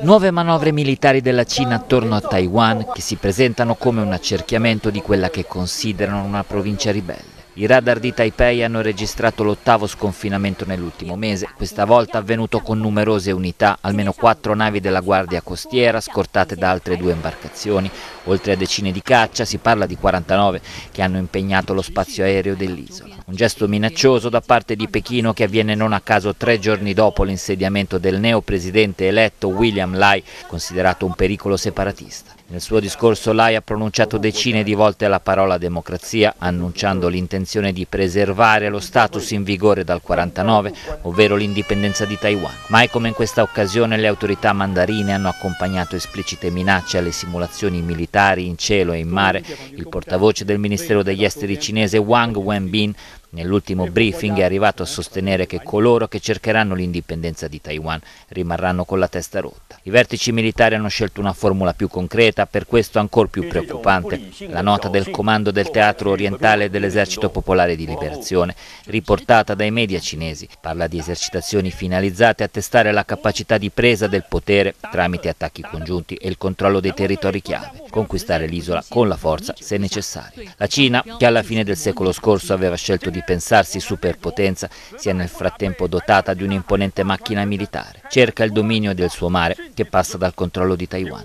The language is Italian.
Nuove manovre militari della Cina attorno a Taiwan che si presentano come un accerchiamento di quella che considerano una provincia ribelle. I radar di Taipei hanno registrato l'ottavo sconfinamento nell'ultimo mese, questa volta avvenuto con numerose unità, almeno quattro navi della Guardia Costiera scortate da altre due imbarcazioni, oltre a decine di caccia, si parla di 49, che hanno impegnato lo spazio aereo dell'isola. Un gesto minaccioso da parte di Pechino che avviene non a caso tre giorni dopo l'insediamento del neopresidente eletto William Lai, considerato un pericolo separatista. Nel suo discorso Lai ha pronunciato decine di volte la parola democrazia, annunciando l'intenzione di preservare lo status in vigore dal 49, ovvero l'indipendenza di Taiwan. Mai come in questa occasione le autorità mandarine hanno accompagnato esplicite minacce alle simulazioni militari in cielo e in mare. Il portavoce del Ministero degli Esteri cinese Wang Wenbin Nell'ultimo briefing è arrivato a sostenere che coloro che cercheranno l'indipendenza di Taiwan rimarranno con la testa rotta. I vertici militari hanno scelto una formula più concreta, per questo ancora più preoccupante. La nota del comando del teatro orientale dell'esercito popolare di liberazione, riportata dai media cinesi, parla di esercitazioni finalizzate a testare la capacità di presa del potere tramite attacchi congiunti e il controllo dei territori chiave, conquistare l'isola con la forza se necessario. La Cina, che alla fine del secolo scorso aveva scelto di pensarsi superpotenza, si è nel frattempo dotata di un'imponente macchina militare. Cerca il dominio del suo mare che passa dal controllo di Taiwan.